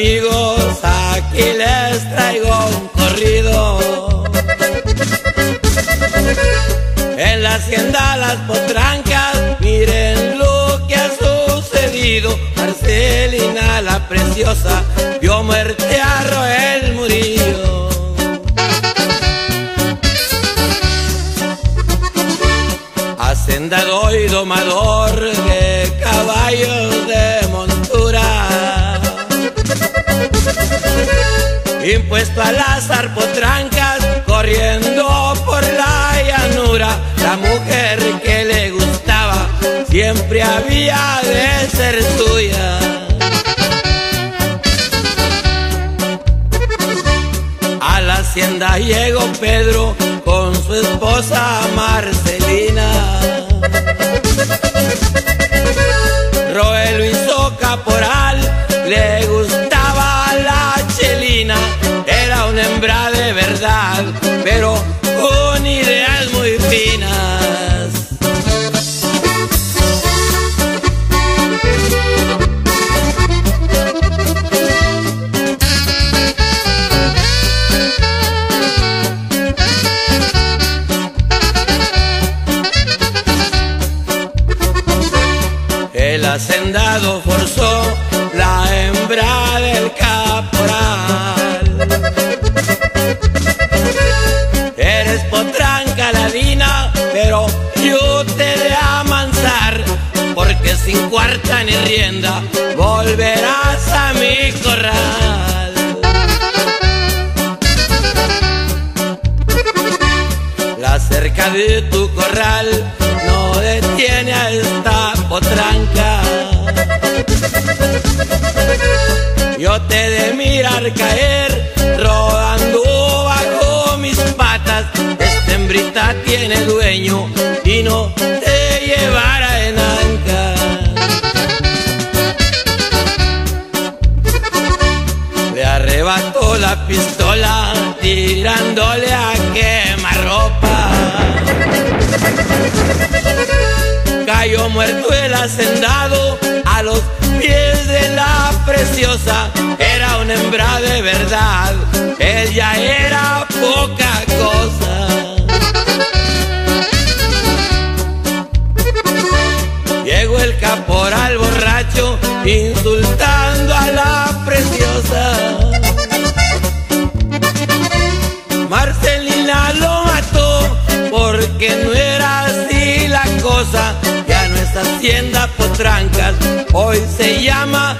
amigos, aquí les traigo un corrido. En la hacienda Las Potrancas, miren lo que ha sucedido. Marcelina la preciosa vio muerte a Roel Murillo. Hacendado y domador Impuesto a las arpotrancas, corriendo por la llanura. La mujer que le gustaba siempre había de ser suya. A la hacienda llegó Pedro con su esposa Marcelina. El hacendado forzó la hembra del caporal. Eres potranca ladina, pero yo te de amansar, porque sin cuarta ni rienda volverás a mi corral. La cerca de tu corral detiene a esta potranca. Yo te de mirar caer, rodando bajo mis patas. Esta hembrita tiene dueño y no Cayó muerto el hacendado a los pies de la preciosa. Era una hembra de verdad, él ya era poca cosa. Llegó el caporal borracho insultando Ya no es hacienda potrancas, hoy se llama.